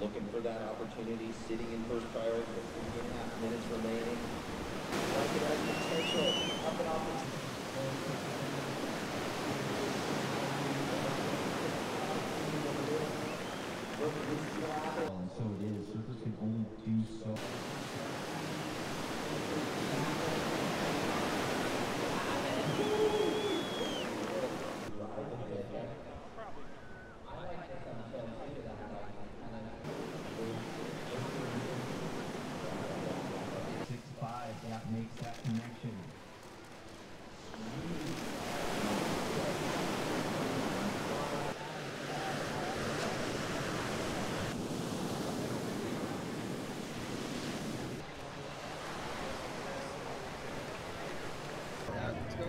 looking for that opportunity, sitting in first priority with three and a half minutes remaining. Like it has potential, up and off the So it is, surfers can only do so.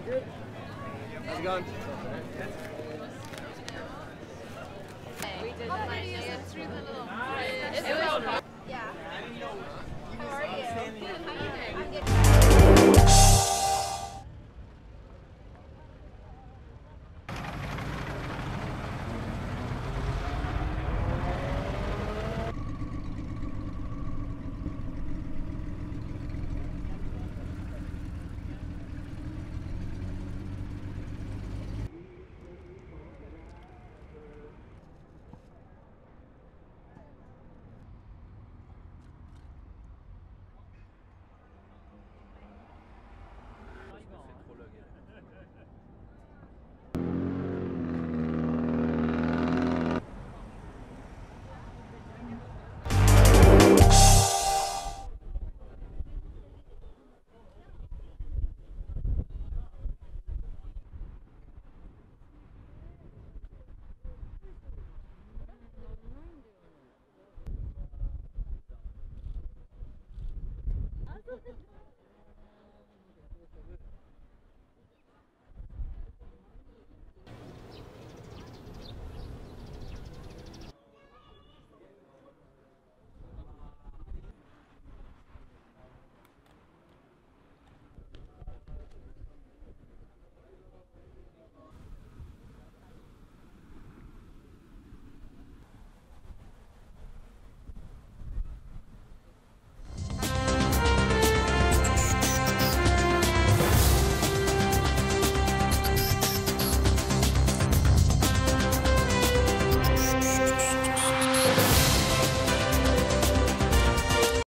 Good. How's it going? We did that. I it through the little bridge. It was Yeah. How are you? Good. How are you doing? Ha, ha, ha.